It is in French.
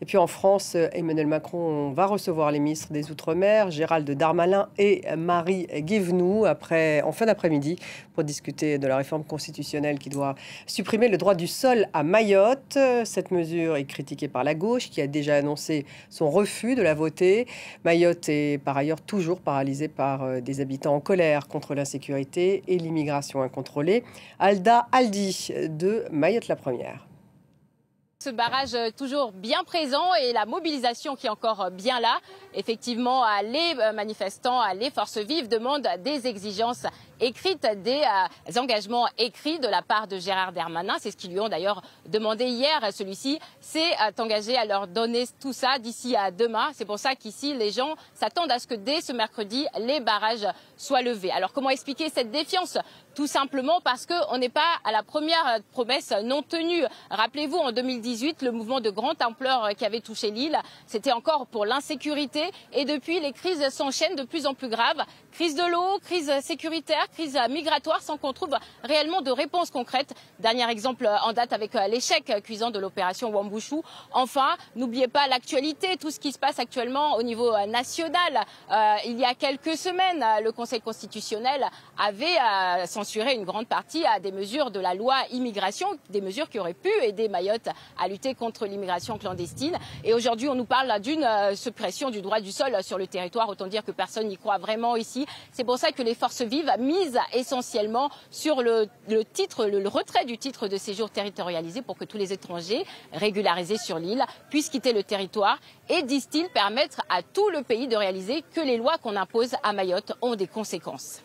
Et puis en France, Emmanuel Macron va recevoir les ministres des Outre-mer, Gérald Darmanin et Marie Guévenoux, après, en fin d'après-midi, pour discuter de la réforme constitutionnelle qui doit supprimer le droit du sol à Mayotte. Cette mesure est critiquée par la gauche, qui a déjà annoncé son refus de la voter. Mayotte est par ailleurs toujours paralysée par euh, des habitants en colère contre l'insécurité et l'immigration incontrôlée. Alda Aldi de Mayotte la Première ce barrage euh, toujours bien présent et la mobilisation qui est encore euh, bien là. Effectivement, les euh, manifestants, les forces vives demandent des exigences écrites, des engagements écrits de la part de Gérard Darmanin. C'est ce qu'ils lui ont d'ailleurs demandé hier. Celui-ci s'est engagé à leur donner tout ça d'ici à demain. C'est pour ça qu'ici, les gens s'attendent à ce que dès ce mercredi, les barrages soient levés. Alors comment expliquer cette défiance? Tout simplement parce qu'on n'est pas à la première promesse non tenue. Rappelez-vous, en 2018, le mouvement de grande ampleur euh, qui avait touché l'île, c'était encore pour l'insécurité. Et depuis, les crises s'enchaînent de plus en plus graves. Crise de l'eau, crise sécuritaire, crise migratoire, sans qu'on trouve réellement de réponses concrètes. Dernier exemple en date avec euh, l'échec cuisant de l'opération Wambushu. Enfin, n'oubliez pas l'actualité, tout ce qui se passe actuellement au niveau euh, national. il y a quelques semaines, le Conseil constitutionnel avait censuré une grande partie à des mesures de la loi immigration, des mesures qui auraient pu aider Mayotte à lutter contre l'immigration clandestine. Et aujourd'hui, on nous parle d'une euh, suppression du droit du sol sur le territoire. Autant dire que personne n'y croit vraiment ici. C'est pour ça que les forces vives misent essentiellement sur le, titre, le, retrait du titre de séjour territorialisé pour que tous les étrangers régularisés sur l'île puissent quitter le territoire et, disent-ils, permettre à tout le pays de réaliser que les lois qu'on impose à Mayotte ont des conséquences.